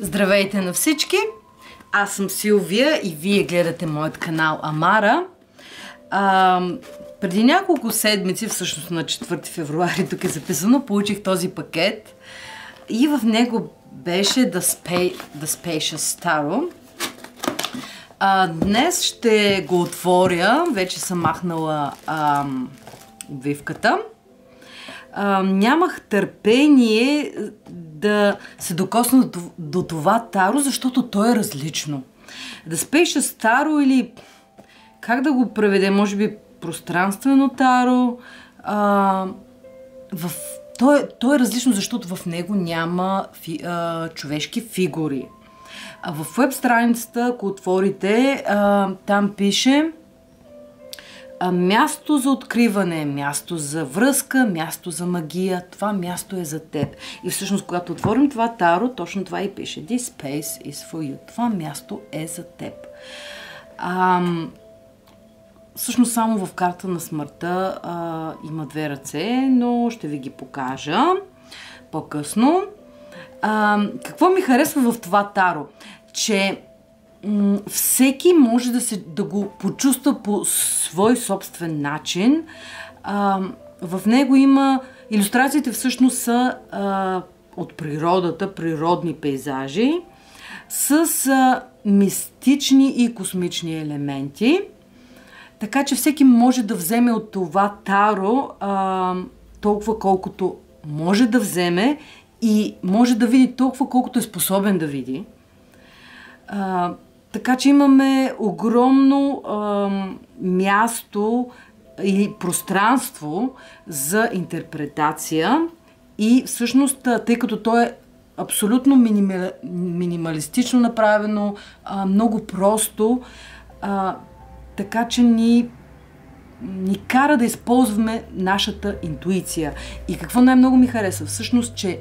Здравейте на всички! Аз съм Силвия и вие гледате моят канал Амара. А, преди няколко седмици, всъщност на 4 февруари, тук е записано, получих този пакет и в него беше The, Spa- The. А, днес ще го отворя, вече съм махнала обвивката а, нямах търпение да се докосна до, до това таро, защото то е различно. Да спеша старо или как да го преведе, може би пространствено таро. А, в, то, е, то е различно, защото в него няма фи, а, човешки фигури. А в веб страницата, ако отворите, а, там пише място за откриване, място за връзка, място за магия. Това място е за теб. И всъщност, когато отворим това таро, точно това и пише. This space is for you. Това място е за теб. А, всъщност само в карта на смъртта а, има две ръце, но ще ви ги покажа по-късно. Какво ми харесва в това таро? Че всеки може да, се, да го почувства по свой собствен начин. А, в него има... Иллюстрациите всъщност са а, от природата, природни пейзажи, с а, мистични и космични елементи. Така че всеки може да вземе от това таро а, толкова колкото може да вземе и може да види толкова колкото е способен да види. А, така че имаме огромно а, място и пространство за интерпретация и всъщност, тъй като то е абсолютно минимали, минималистично направено, а, много просто, а, така че ни, ни кара да използваме нашата интуиция. И какво най-много ми харесва? Всъщност, че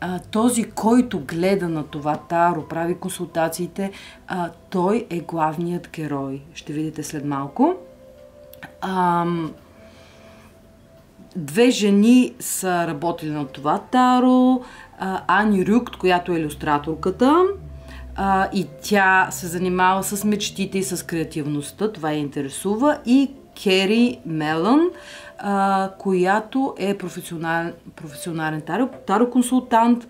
а, този, който гледа на това таро, прави консултациите, а, той е главният герой. Ще видите след малко. А, две жени са работили на това таро. А, Ани Рюкт, която е иллюстраторката, а, и тя се занимава с мечтите и с креативността. Това я интересува. И Кери Мелън, а, която е професионален, професионален таро, таро консултант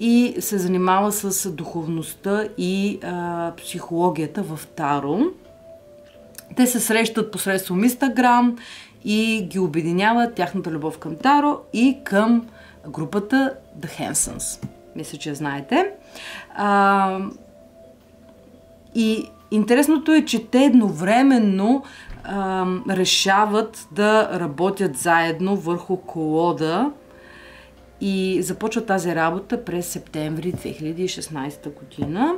и се занимава с духовността и а, психологията в Таро. Те се срещат посредством Инстаграм и ги обединяват тяхната любов към Таро и към групата The Hansons. Мисля, че знаете. А, и интересното е, че те едновременно решават да работят заедно върху колода и започва тази работа през септември 2016 година.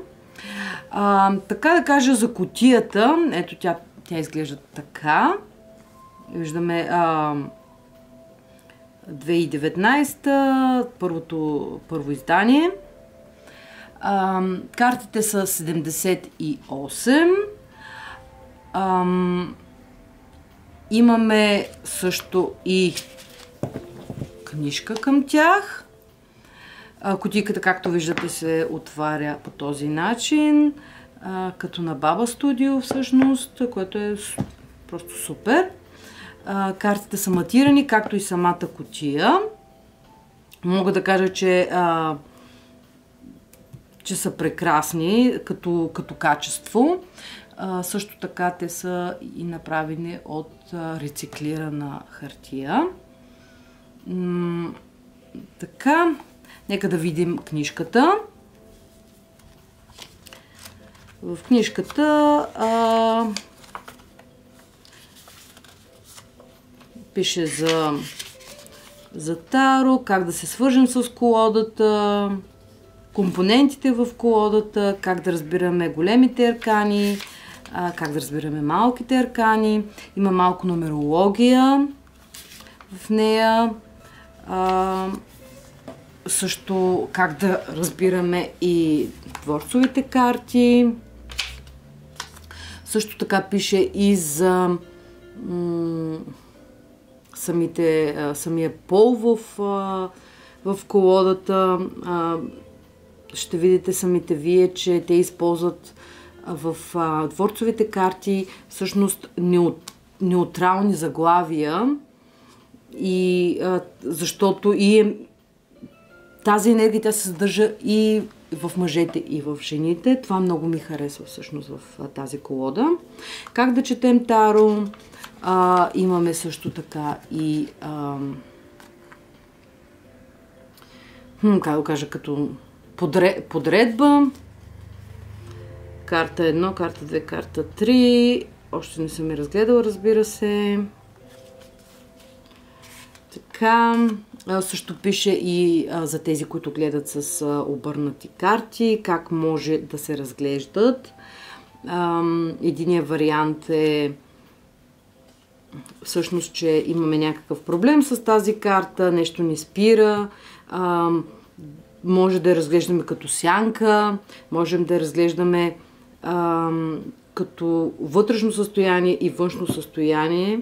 А, така да кажа за котията, ето тя, тя изглежда така. Виждаме а, 2019, първото, първо издание. А, картите са 78. А, Имаме също и книжка към тях. Котиката, както виждате, се отваря по този начин, като на Баба Студио всъщност, което е просто супер. Картите са матирани, както и самата котия. Мога да кажа, че, че са прекрасни като, като качество. А, също така те са и направени от рециклирана хартия. Така, нека да видим книжката. В книжката а, пише за, за таро, как да се свържем с колодата, компонентите в колодата, как да разбираме големите аркани, а, как да разбираме малките аркани. Има малко нумерология в нея. А, също как да разбираме и творцовите карти. Също така пише и за самите, самия пол в, в колодата. Ще видите самите вие, че те използват в а, дворцовите карти всъщност неут, неутрални заглавия и а, защото и е, тази енергия тя се съдържа и в мъжете и в жените. Това много ми харесва всъщност в а, тази колода. Как да четем Таро? А, имаме също така и а, хм, как да кажа, като подре, подредба. Карта 1, карта 2, карта 3. Още не съм я разгледала, разбира се. Така, също пише и за тези, които гледат с обърнати карти, как може да се разглеждат. Единият вариант е всъщност, че имаме някакъв проблем с тази карта, нещо ни спира. Може да я разглеждаме като сянка, можем да я разглеждаме а, като вътрешно състояние и външно състояние.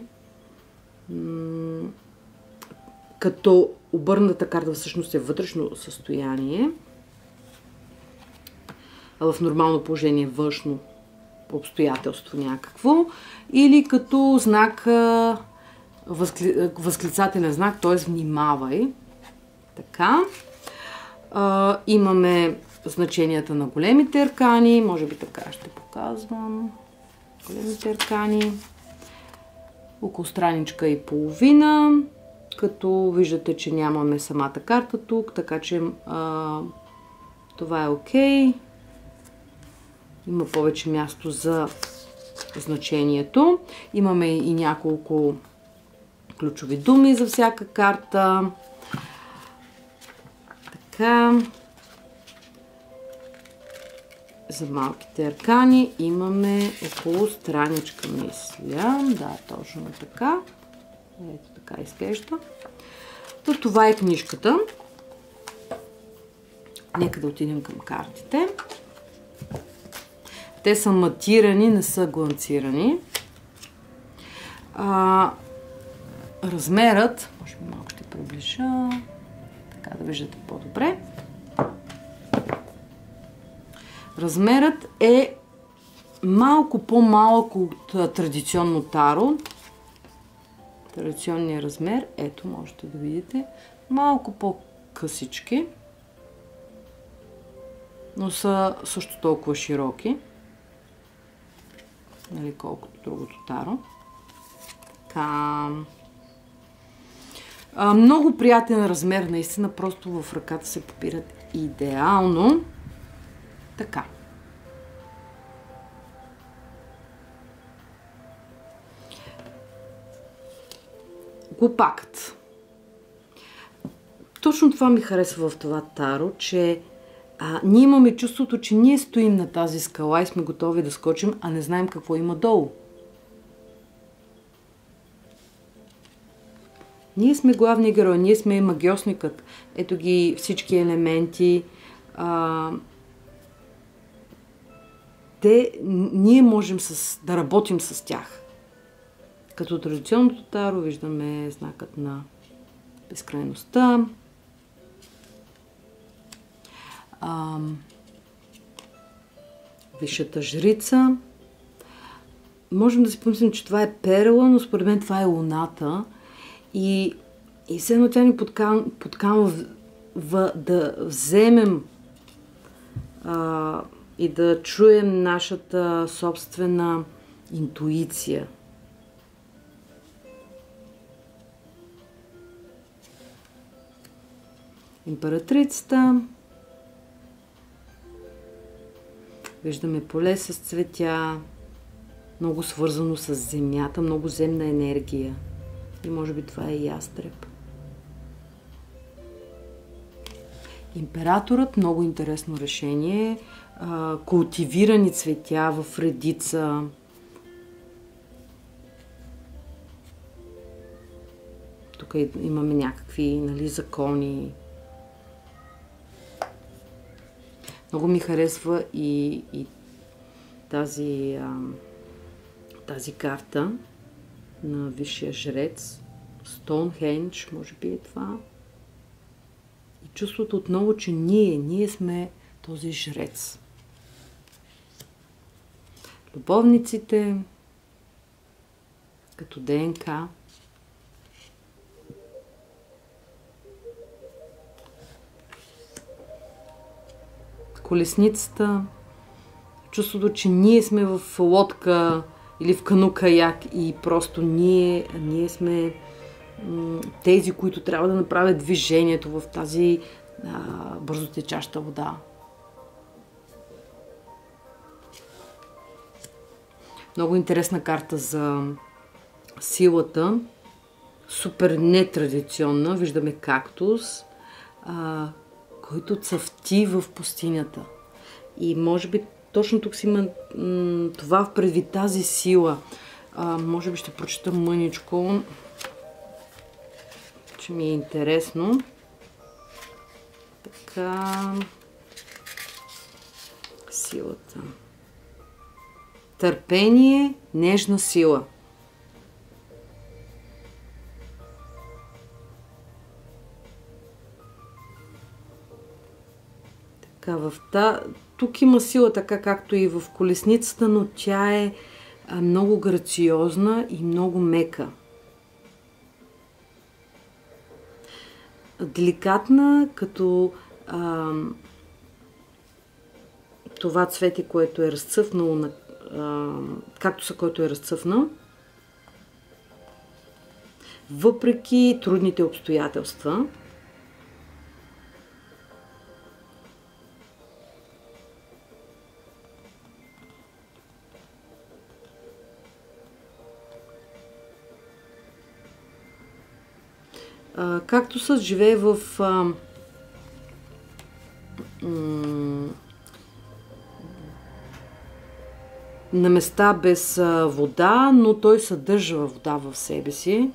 Като обърната карта всъщност е вътрешно състояние, а в нормално положение външно обстоятелство някакво, или като знак, възкли... възклицателен знак, т.е. внимавай. Така. А, имаме значенията на големите аркани. Може би така ще показвам. Големите аркани. Около страничка и половина. Като виждате, че нямаме самата карта тук, така че а, това е окей. Okay. Има повече място за значението. Имаме и няколко ключови думи за всяка карта. Така. За малките аркани имаме около страничка, мисля. Да, точно така. Ето така изглежда. То това е книжката. Нека да отидем към картите. Те са матирани, не са гланцирани. А, размерът, може би малко ще приближа, така да виждате по-добре. Размерът е малко по-малко от традиционно таро. Традиционният размер, ето можете да видите, малко по-късички, но са също толкова широки, нали, колкото другото таро. Така. Много приятен размер, наистина, просто в ръката се попират идеално. Така. Глупакът. Точно това ми харесва в това таро, че а, ние имаме чувството, че ние стоим на тази скала и сме готови да скочим, а не знаем какво има долу. Ние сме главни герой, ние сме магиосникът. Ето ги всички елементи. А, те, ние можем с, да работим с тях. Като традиционното таро виждаме знакът на безкрайността. висшата жрица. Можем да си помислим, че това е перла, но според мен това е луната. И, и все едно тя ни подкан, подканва да вземем а, и да чуем нашата собствена интуиция. Императрицата. Виждаме поле с цветя, много свързано с земята, много земна енергия. И може би това е ястреб. Императорът, много интересно решение. Култивирани цветя в редица. Тук имаме някакви нали, закони. Много ми харесва и, и тази, а, тази карта на Висшия жрец. Стоунхендж, може би е това. И чувството отново, че ние, ние сме този жрец. Любовниците, като ДНК, колесницата, чувството, че ние сме в лодка или в кану каяк и просто ние, ние сме тези, които трябва да направят движението в тази а, бързотечаща вода. Много интересна карта за силата. Супер нетрадиционна. Виждаме кактус, а, който цъфти в пустинята. И може би точно тук си има това в предвид тази сила. А, може би ще прочета мъничко, че ми е интересно. Така. Силата. Търпение, нежна сила. Така, в та... Тук има сила така както и в колесницата, но тя е много грациозна и много мека. Деликатна, като а, това цвете, което е разцъфнало на както са който е разцъфнал. Въпреки трудните обстоятелства, както с живее в на места без вода, но той съдържа вода в себе си.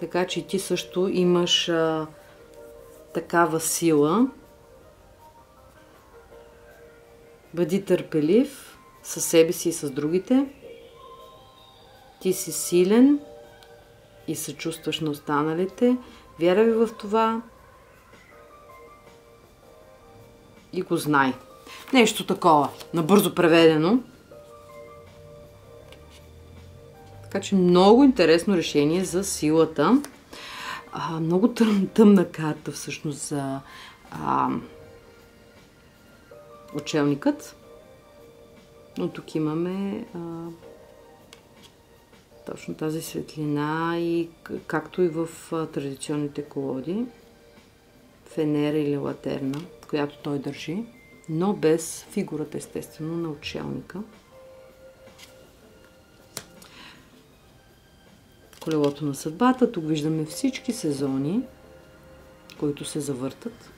Така че ти също имаш а, такава сила. Бъди търпелив със себе си и с другите. Ти си силен и се чувстваш на останалите. Вярвай в това. И го знай. Нещо такова, набързо преведено. Така че много интересно решение за силата. А, много тъм, тъмна карта всъщност за а, учелникът. Но тук имаме а, точно тази светлина и както и в традиционните колоди. Фенера или латерна която той държи, но без фигурата естествено на отшелника. Колелото на съдбата. Тук виждаме всички сезони, които се завъртат.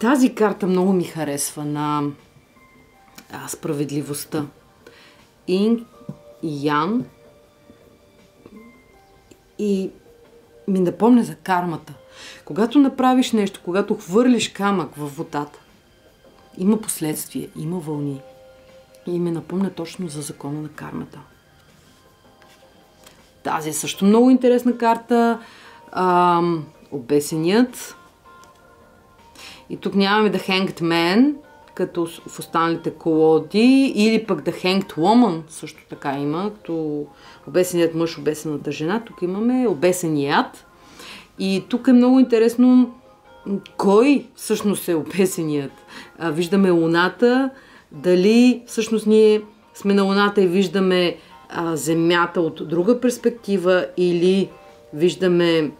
Тази карта много ми харесва на а, справедливостта. И Ян и ми напомня за кармата – когато направиш нещо, когато хвърлиш камък в водата, има последствия, има вълни. И ме напомня точно за закона на кармата. Тази е също много интересна карта. Обесеният. И тук нямаме The Hanged Man, като в останалите колоди, или пък The Hanged Woman, също така има, като обесеният мъж, обесената жена. Тук имаме обесеният. И тук е много интересно кой всъщност е опесеният. А, виждаме Луната, дали всъщност ние сме на Луната и виждаме а, Земята от друга перспектива или виждаме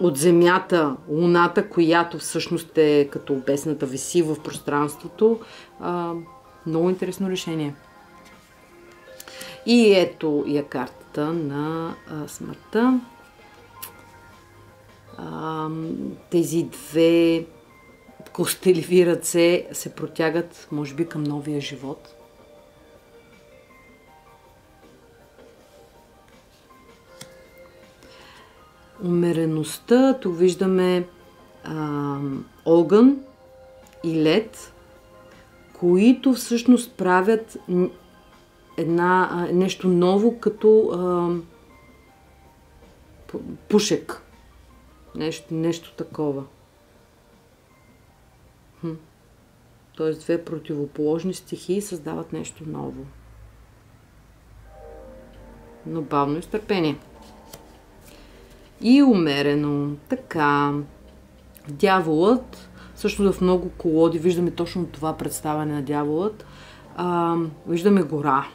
от Земята Луната, която всъщност е като обесната виси в пространството. А, много интересно решение. И ето я картата на а, смъртта тези две костеливи ръце се протягат, може би, към новия живот. Умереността, тук виждаме а, огън и лед, които всъщност правят една, нещо ново, като а, пушек. Нещо, нещо такова. Хм. Тоест две противоположни стихии създават нещо ново. Но бавно и стърпение. И умерено. Така. Дяволът. Също в много колоди виждаме точно това представяне на дяволът. А, виждаме гора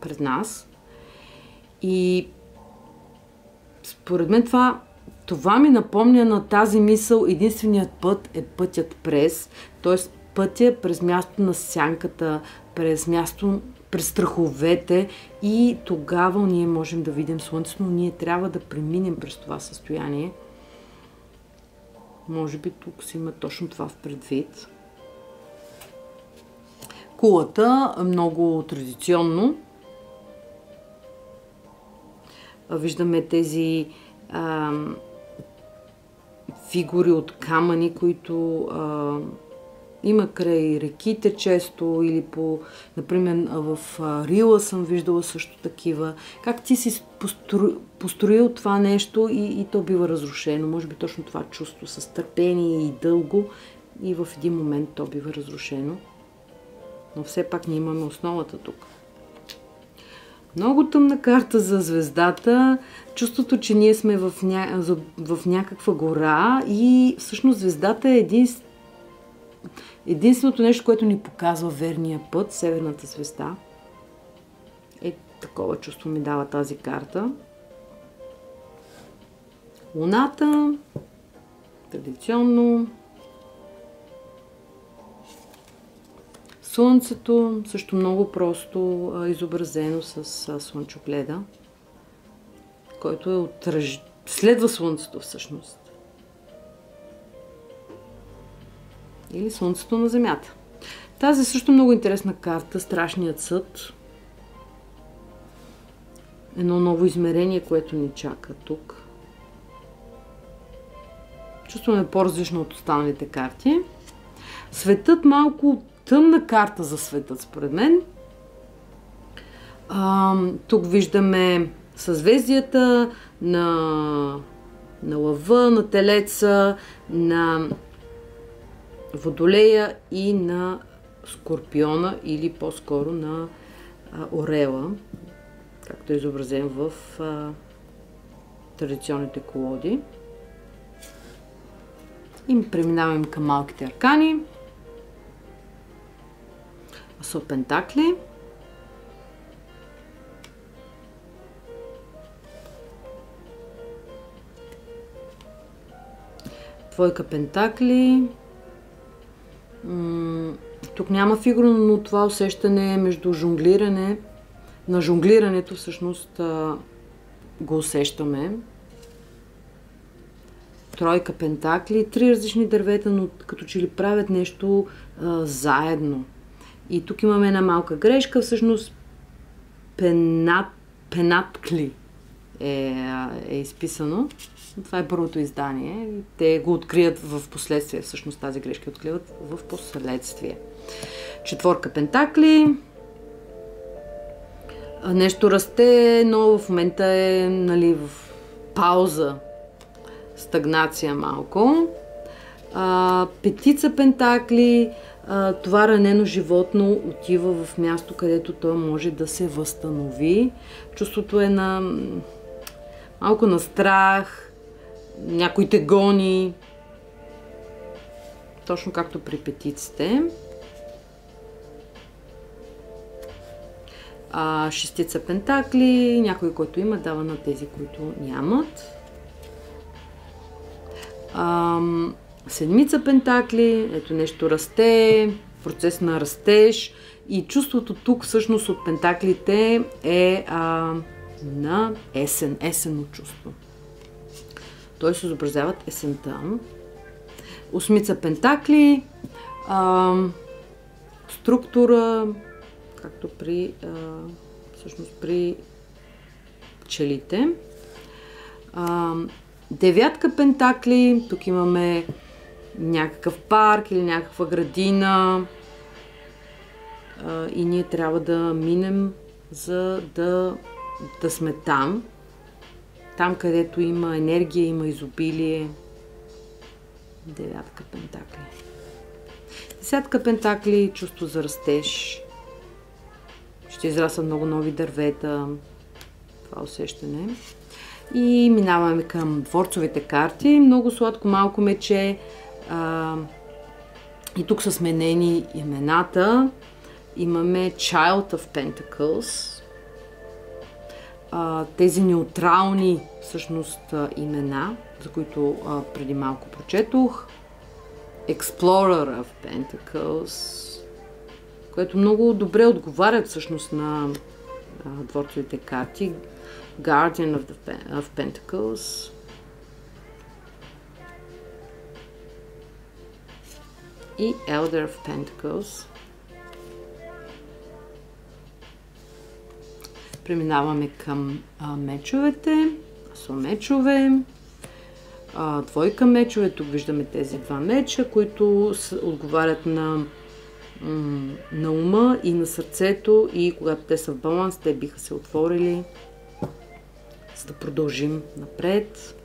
пред нас. И според мен това, това ми напомня на тази мисъл. Единственият път е пътят през. т.е. пътя през място на сянката, през място през страховете и тогава ние можем да видим Слънцето, но ние трябва да преминем през това състояние. Може би тук си има точно това в предвид. Кулата много традиционно. Виждаме тези а, фигури от камъни, които а, има край реките често или по, например, в Рила съм виждала също такива. Как ти си постро, построил това нещо и, и то бива разрушено. Може би точно това чувство с търпение и дълго и в един момент то бива разрушено. Но все пак ние имаме основата тук. Много тъмна карта за звездата. Чувството, че ние сме в, ня... в някаква гора и всъщност звездата е един Единственото нещо, което ни показва верния път, Северната звезда, е такова чувство ми дава тази карта. Луната, традиционно. Слънцето, също много просто изобразено с слънчогледа, който е отръж... следва Слънцето всъщност. Или Слънцето на Земята. Тази също много интересна карта, Страшният съд. Едно ново измерение, което ни чака тук. Чувстваме по-различно от останалите карти. Светът малко тъмна карта за светът, според мен. А, тук виждаме съзвездията на, на лъва, на телеца, на Водолея и на Скорпиона или по-скоро на а, Орела, както е изобразен в а, традиционните колоди. И преминаваме към малките аркани. Асо Пентакли. Пентакли. Тук няма фигурно това усещане между жонглиране. На жонглирането всъщност го усещаме. Тройка пентакли, три различни дървета, но като че ли правят нещо а, заедно. И тук имаме една малка грешка, всъщност пенат, пенаткли е, е изписано. Това е първото издание. Те го открият в последствие. Всъщност тази грешка откриват в последствие. Четворка пентакли. Нещо расте, но в момента е нали, в пауза. Стагнация малко. А, петица пентакли. А, това ранено животно отива в място, където той може да се възстанови. Чувството е на малко на страх, някой те гони. Точно както при петиците. А, шестица пентакли, някой, който има, дава на тези, които нямат. А, седмица пентакли, ето нещо расте, процес на растеж. И чувството тук всъщност от пентаклите е а, на есен, есенно чувство. Той се изобразяват есента. Осмица пентакли, а, структура, както при, а, всъщност при пчелите. А, девятка пентакли, тук имаме някакъв парк или някаква градина а, и ние трябва да минем за да, да сме там там където има енергия, има изобилие. Девятка пентакли. Десятка пентакли, чувство за растеж. Ще израснат много нови дървета. Това усещане. И минаваме към дворцовите карти. Много сладко малко мече. А, и тук са сменени имената. Имаме Child of Pentacles. Тези неутрални всъщност имена, за които а, преди малко прочетох. Explorer of Pentacles, което много добре отговарят всъщност на а, дворцовите карти. Guardian of, the, of Pentacles. И Elder of Pentacles. Преминаваме към а, мечовете. Са мечове. А, двойка мечове. Тук виждаме тези два меча, които отговарят на, на ума и на сърцето и когато те са в баланс, те биха се отворили за да продължим напред.